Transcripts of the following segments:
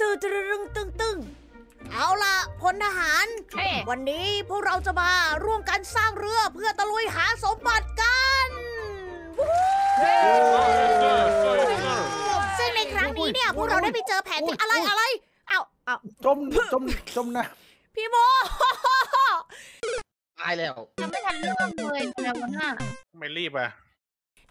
ตึงตึงตึงตึงเอาล่ะพลทหารเฮ้วันนี้พวกเราจะมาร่วมกันสร้างเรือเพื่อตะลุยหาสมบัติกันวู้ฮู้ซึ่งในครั้งนี้เนี่ยพวกเราได้ไปเจอแผนที่อะไรอะไรเอ้าเอ้าจมจมจมนะพี่โม ตายแล้ว ยังไม่ทันเริ่มเลยแล้ววันน่ะไม่รีบอะ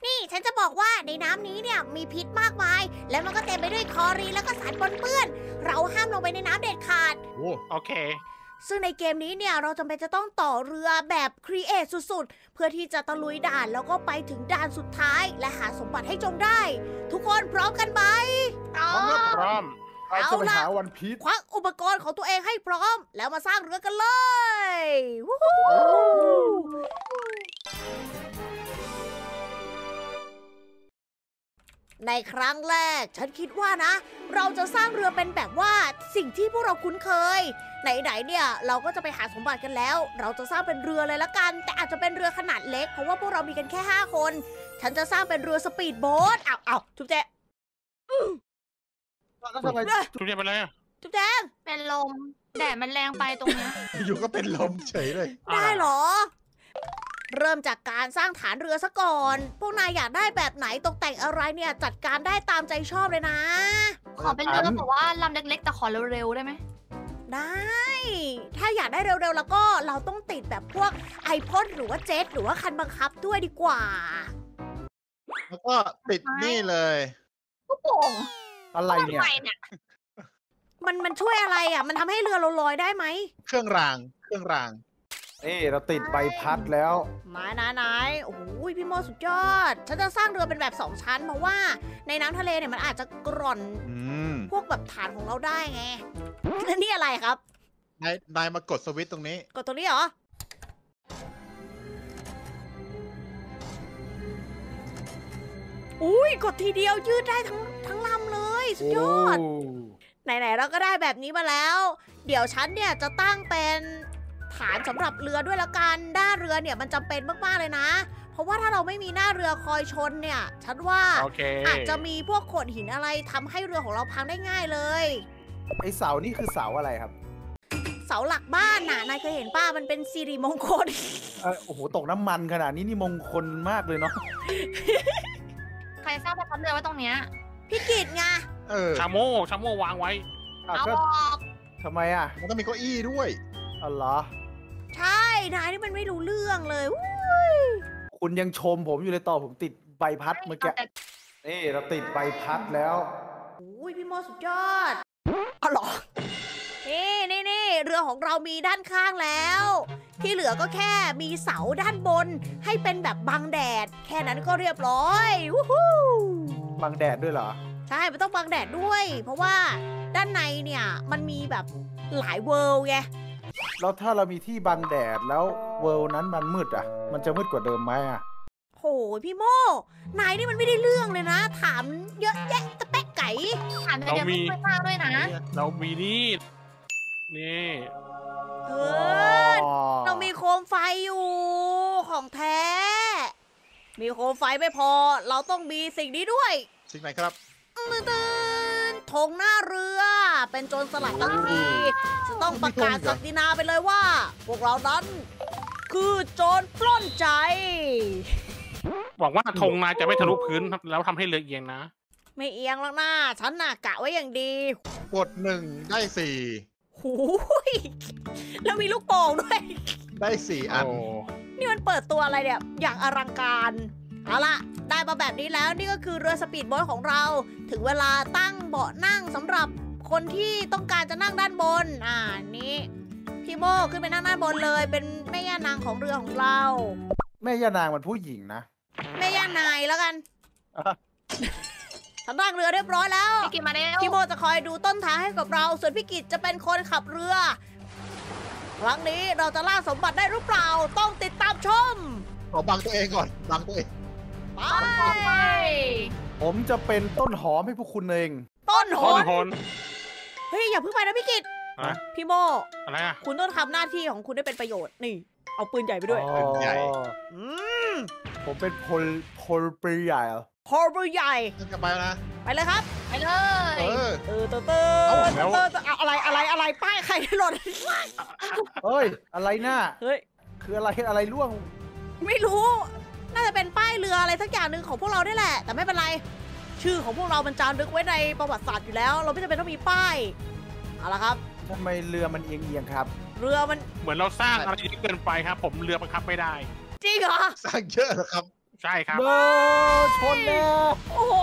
นี่ฉันจะบอกว่าในน้ำนี้เนี่ยมีพิษมากมาย และมันก็เต็มไปด้วยคลอรีนแล้วก็สารปนเปื้อน เราห้ามลงไปในน้ำเด็ดขาด โอ้โอเค ซึ่งในเกมนี้เนี่ยเราจำเป็นจะต้องต่อเรือแบบครีเอทสุดๆ เพื่อที่จะตะลุยด่านแล้วก็ไปถึงด่านสุดท้าย และหาสมบัติให้จงได้ ทุกคนพร้อมกันไหมอ๋อพร้อมเราจะไปหาวันพีชควักอุปกรณ์ของตัวเองให้พร้อม แล้วมาสร้างเรือกันเลยวู้ฮู้ ในครั้งแรก ฉันคิดว่านะ เราจะสร้างเรือเป็นแบบว่าสิ่งที่พวกเราคุ้นเคย ไหนๆเนี่ย เราก็จะไปหาสมบัติกันแล้ว เราจะสร้างเป็นเรือเลยละกัน แต่อาจจะเป็นเรือขนาดเล็ก เพราะว่าพวกเรามีกันแค่ 5 คน ฉันจะสร้างเป็นเรือสปีดโบ๊ทอ้าวอ้าวทุบแจงแล้วทำไมทุกอย่างไปเลยอะทุบแจงเป็นลมแดดมันแรงไปตรงเนี้ยอยู่ก็เป็นลมเฉยเลย ได้เหรอ เริ่มจากการสร้างฐานเรือซะก่อน พวกนายอยากได้แบบไหนตกแต่งอะไรเนี่ยจัดการได้ตามใจชอบเลยนะ ขอเป็นเรือแบบว่าลำเล็กๆ แต่ขอเร็วๆ ได้ไหม ได้ ถ้าอยากได้เร็วๆ แล้วก็เราต้องติดแบบพวกไอพ่นหรือว่าเจ็ตหรือว่าคันบังคับด้วยดีกว่า แล้วก็ติดนี่เลยผู้โป่งอะไรเนี่ยทำไมเนี่ย มันมันช่วยอะไรอะ มันทำให้เรือเราลอยได้ไหม เครื่องราง เครื่องราง เอ้เราติดใบพัดแล้วมานะนายโอ้โหพี่โมสุดยอด ฉันจะสร้างเรือเป็นแบบสองชั้นเพราะว่าในน้ำทะเลเนี่ยมันอาจจะกร่อนอืมพวกแบบฐานของเราได้ไง แล้วนี่อะไรครับ นายนายมากดสวิตช์ตรงนี้ กดตัวนี้เหรอ อุ้ยกดทีเดียวยืดได้ทั้งทั้งลำเลย สุดยอด ไหนๆเราก็ได้แบบนี้มาแล้ว เดี๋ยวฉันเนี่ยจะตั้งเป็น ฐานสำหรับเรือด้วยละกันด้านเรือเนี่ยมันจำเป็นมากๆเลยนะ เพราะว่าถ้าเราไม่มีหน้าเรือคอยชนเนี่ย ฉันว่าโอเคอาจจะมีพวกโขดหินอะไรทำให้เรือของเราพังได้ง่ายเลยไอเสานี่คือเสาอะไรครับ เสาหลักบ้านน่ะนายเคยเห็นป้ามันเป็นสิริมงคลเออโอ้โหตกน้ำมันขนาดนี้นี่มงคลมากเลยเนาะใครสร้างแบบพับเรือไว้ตรงเนี้ยพี่กิตไงเออชาโมชาโมวางไว้อะเอาก็ออกทำไมอะ มันต้องมีเก้าอี้ด้วยอ๋อเหรอ ใช่นายนี่มันไม่รู้เรื่องเลยอู้คุณยังชมผมอยู่เลยต่อผมติดใบพัดเมื่อกี้แต่เอ้เราติดใบพัดแล้ว อุ้ยพี่โมสุดยอดอ๋อเหรอนี่นี่นี่เรือของเรามีด้านข้างแล้ว ที่เหลือก็แค่มีเสาด้านบนให้เป็นแบบบังแดด แค่นั้นก็เรียบร้อยวู้ฮู้บังแดดด้วยเหรอ ใช่มันต้องบังแดดด้วย เพราะว่าด้านในเนี่ยมันมีแบบหลายเวิลด์ไง แล้วถ้าเรามีที่บังแดดแล้วเวิลด์นั้นมันมืดอะ มันจะมืดกว่าเดิมไหมอะโหพี่โมนายนี่มันไม่ได้เรื่องเลยนะ ถามเยอะแยะตะแปะไก่ถามเดี๋ยวไม่ค่อยมากด้วยนะ เรามีนี่ นี่เออเรามีโคมไฟอยู่ของแท้ มีโคมไฟไม่พอ เราต้องมีสิ่งนี้ด้วย สิ่งไหนครับ ตื่นๆธ งหน้าเรือ เป็นโจรสลัดทั้งที จะต้องประกาศมีธงเหรอศักดินาไปเลยว่า พวกเรานั้น คือโจรปล้นใจ หวังว่าธงนายจะไม่ทะลุพื้นแล้วทำให้เรือเอียงนะ ไม่เอียงแล้วนะฉันน่ะกะไว้อย่างดีกดหนึ่งได้สี่หูยแล้วมีลูกโป่งด้วย ได้สี่อัน โอ้ นี่มันเปิดตัวอะไรเนี่ย อย่างอลังการ เอาล่ะ ได้มาแบบนี้แล้วนี่ก็คือเรือสปีดโบ๊ทของเรา ถึงเวลาตั้งเบาะนั่งสำหรับคนที่ต้องการจะนั่งด้านบน อ่านี่พี่โมขึ้นไปนั่งด้านบนเลย เป็นแม่ย่านางของเรือของเรา แม่ย่านางมันผู้หญิงนะ แม่ย่านายแล้วกันอะฉันนั่งเรือเรียบร้อยแล้วพี่กินมาเร็วพี่โมจะคอยดูต้นทางให้กับเรา ส่วนพี่กิจจะเป็นคนขับเรือ ครั้งนี้เราจะล่าสมบัติได้หรือเปล่า ต้องติดตามชมขอบังตัวเองก่อน บังตัวเอง ไปไป ผมจะเป็นต้นหอมให้พวกคุณเอง ต้นหคนนคนเฮ้ยอย่าเพิ่งไปนะพี่กิตอะพี่โมอะไรอะ คุณต้องทำหน้าที่ของคุณได้เป็นประโยชน์นี่ เอาปืนใหญ่ไปด้วยเป็นใหญ่อ๋ออืมผมเป็นพลพลปรีใหญ่เหรอพอปืนใหญ่นั่นกันไปแล้วนะ ไปเลยครับ ไปเลยเออเออเตือนแล้วเออเอาอะไรอะไรอะไรป้ายใครหล่นเฮ้ย อะไรน่ะเฮ้ย คืออะไรอะไรร่วง ไม่รู้ น่าจะเป็นป้ายเรืออะไรสักอย่างหนึ่งของพวกเราได้แหละ แต่ไม่เป็นไร ชื่อของพวกเรามันจารึกไว้ในประวัติศาสตร์อยู่แล้ว เราไม่จำเป็นต้องมีป้ายเอาละครับ ทำไมเรือมันเอียงเอียงๆครับ เรือมันเหมือนเราสร้างอะไรเยอะเกินไปครับ ผมเรือบังคับไม่ได้ จริงเหรอ สร้างเยอะนะครับ ใช่ครับโดชนแล้วโอ้โห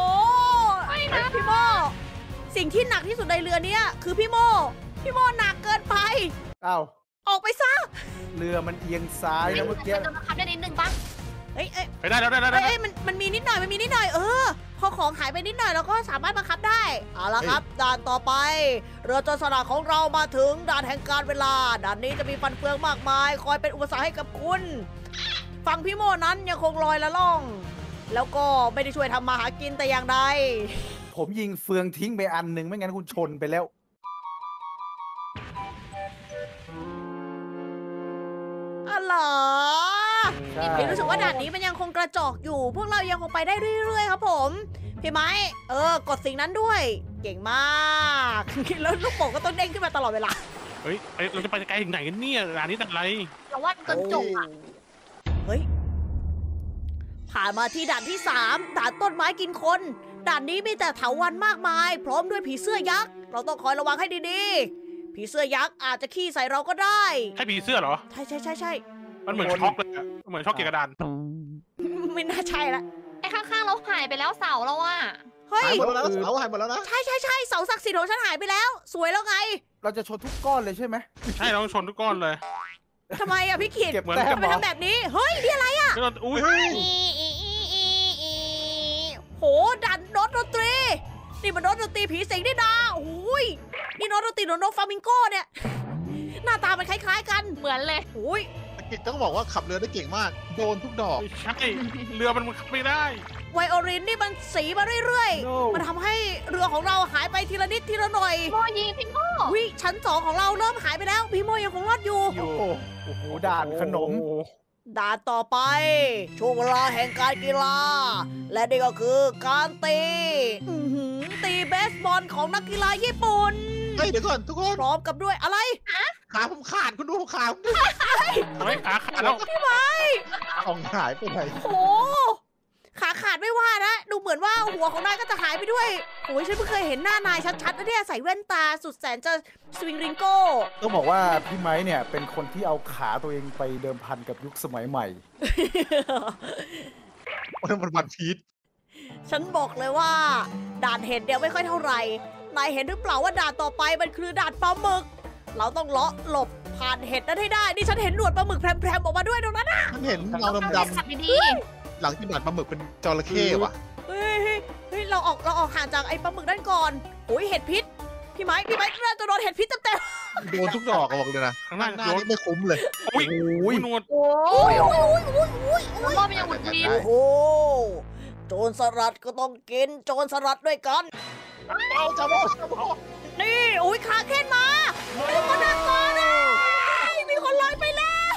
พี่โมสิ่งที่หนักที่สุดในเรือเนี้ยคือพี่โมพี่โมหนักเกินไป อ้าว ออกไปซะ เรือมันเอียงซ้ายนะเมื่อกี้ มันจะบังคับได้นิดนึงปะ เอ้ยเอ้ยไปได้แล้วได้แล้วเอ้ได้ยแล้ว เอ้ยมันมันมีนิดหน่อยมันมีนิดหน่อยเออ พอของหายไปนิดหน่อยเราก็สามารถบังคับได้เอาละครับ ด่านต่อไป เรือโจรสลัดของเรามาถึงด่านแห่งการเวลา ด่านนี้จะมีฟันเฟืองมากมาย คอยเป็นอุปสรรคให้กับคุณ ฝั่งพี่โมนั้นยังคงลอยละล่อง แล้วก็ไม่ได้ช่วยทำมาหากินแต่อย่างใด ผมยิงเฟืองทิ้งไปอันหนึ่งไม่งั้นคุณชนไปแล้วอ๋อเหรอ ใช่พี่รู้สึกว่าด่านนี้มันยังคงกระจอกอยู่ พวกเรายังคงไปได้เรื่อย ๆ ครับผม พี่ไม้เออกดสิ่งนั้นด้วย เก่งมากแล้วลูกโป่งก็ต้องเด้งขึ้นมาตลอดเวลาเฮ้ยเอ้ยเราจะไปไกลถึงไหนกันเนี่ยร้านนี้ตัดอะไรเราว่าจนจบอะเฮ้ยผ่านมาที่ด่านที่3ด่านต้นไม้กินคน ด่านนี้มีแต่เถาวันมากมาย พร้อมด้วยผีเสื้อยักษ์เราต้องคอยระวังให้ดีๆผีเสื้อยักษ์อาจจะขี้ใส่เราก็ได้ใช่ผีเสื้อเหรอ ใช่ใช่ใช่ใช่ มันเหมือนช็อกเลยอะเหมือนช็อกเกียร์กระดาน ไม่น่าใช่ละไอ้ข้างๆเราหายไปแล้วเสาเราอะเฮ้ยหายหมดแล้วนะเสาหายหมดแล้วนะ ใช่ใช่ใช่เสาศักดิ์สิทธิ์ของฉันหายไปแล้ว สวยแล้วไงเราจะชนทุกก้อนเลยใช่ไหม ใช่เราต้องชนทุกก้อนเลย ทำไมอะพี่ขีดเก็บเหมือนแต้ทำมไมเหรอทำแบบนี้เฮ้ยนี่อะไรแล้วเราอุ้ยเฮ้ยโหดันโน้ตดนตรีนี่มันโน้ตดนตรีผีสิงนี่นาโอ้ยนี่โน้ตดนตรีของนกฟลามิงโก้เนี่ยหน้าตามันคล้าย ๆ กัน เหมือนเลย โอ้ย กิจต้องบอกว่าขับเรือได้เก่งมาก โดนทุกดอก ไม่ใช่ เรือมันบังคับไม่ได้ ไวโอลินนี่มันสีมาเรื่อยโน่ๆมันทำให้เรือของเราหายไปทีละนิดทีละหน่อยโมยิงพี่โมวิชั้นสองของเราเริ่มหายไปแล้ว พี่โมยังคงรอดอยู่โอ้โหโอ้โหด่านขนมโอ้โหด่านต่อไป ช่วงเวลาแห่งการกีฬา และนี่ก็คือการตี อื้อหือตีเบสบอลของนักกีฬาญี่ปุ่น เฮ้ยเดี๋ยวก่อนทุกคนพร้อมกับด้วยอะไรขาผมขาดคุณดูขาผมดิทำไมขาขาดแล้วของหายไปไหนโอ้ขาขาดไม่ว่านะ ดูเหมือนว่าหัวของนายก็จะหายไปด้วยโอ้ยฉันเพิ่งเคยเห็นหน้านายชัดๆนะเนี่ยใส่แว่นตาสุดแสนจะสวิงริงโก้ต้องบอกว่าพี่ไม้เนี่ยเป็นคนที่เอาขาตัวเองไปเดิมพันกับยุคสมัยใหม่มันมันวันพีชฉันบอกเลยว่า ด่านเห็ดเนี่ยไม่ค่อยเท่าไหร่ นายเห็นหรือเปล่าว่าด่านต่อไปมันคือด่านปลาหมึก เราต้องเลาะหลบผ่านเห็ดนั้นให้ได้ นี่ฉันเห็นหนวดปลาหมึกแพรมๆออกมาด้วยตรงนั้นอะมันเห็นเงาดำขับดีๆ หลังที่หนวดปลาหมึกเป็นจระเข้ว่ะ เฮ้ยเฮ้ยเฮ้ยเราออกเราออกห่างจากไอ้ปลาหมึกด้านก่อนโอ้ยเห็ดพิษ พี่ไม้พี่ไม้น่าจะโดนเห็ดพิษเต็มโดนทุกดอกอะบอกเลยนะข้างหน้าหน้าโยนนี่ไม่คุ้มเลย อุ้ยโอ้อุ้ยยนวดๆโอ้ๆโอ้ยโอ้ยโอ้ยโอ้ยโหโมมันยังหมุนวีนโอ้โหโจรสลัดก็ต้องกินโจรสลัดด้วยกัน เอาจะบอกจะบอกนี่โอ้ยขาเค้นมามีคนดักก่อนนะมีคนลอยไปแล้ว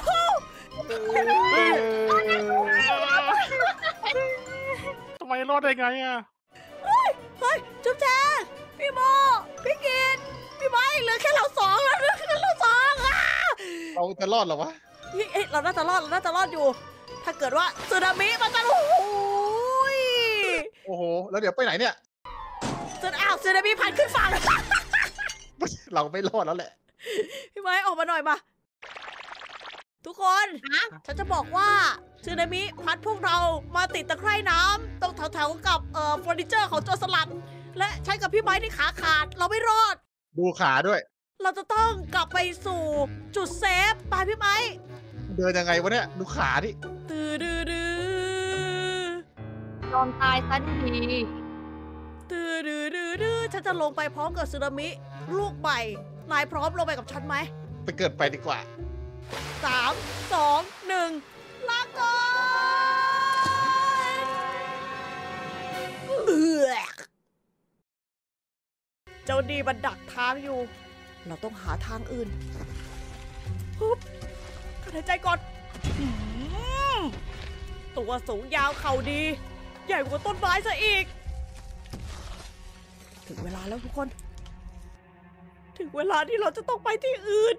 ทำไมรอดได้ไงอะเฮ้ยจุ๊บแจงพี่โมพี่กินพี่ไม้เหลือแค่เราสองแล้วเหลือแค่เราสองอะเราจะรอดเหรอวะเฮ้ยเอ้ยเราน่าจะรอดเราน่าจะรอดอยู่ ถ้าเกิดว่าสึนามิมันจะโอ้โหยโอ้โห แล้วเดี๋ยวไปไหนเนี่ยสึ นาอ้าวสึนามิพันขึ้นฝั่ง เราไม่รอดแล้วแหละ พี่ไม้ออกมาหน่อยมา ทุกคนฮะฉันจะบอกว่าสึนามิพัดพวกเรามาติดตะไคร่น้ำตรงแถวๆกับเอ่อเฟอร์นิเจอร์ของโจรสลัด และใช้กับพี่ไม้ที่ขาขาดเราไม่รอด ดูขาด้วย เราจะต้องกลับไปสู่จุดเซฟไปพี่ไม้เดินยังไงวะเนี่ย ดูขาดิ ตือดือดือยอมตายสันที ตือดือดือดือฉันจะลงไปพร้อมกับสึนามิ ลูกใหม่นายพร้อมลงไปกับฉันไหมไปเกิดไปดีกว่าสามสองหนึ่งลาก่อนเอือกเจ้าดีมันดักทางอยู่ เราต้องหาทางอื่นปุ๊บขัดหายใจก่อนอืมตัวสูงยาวเข่าดี ใหญ่กว่าต้นไม้ซะอีก ถึงเวลาแล้วทุกคน ถึงเวลาที่เราจะต้องไปที่อื่น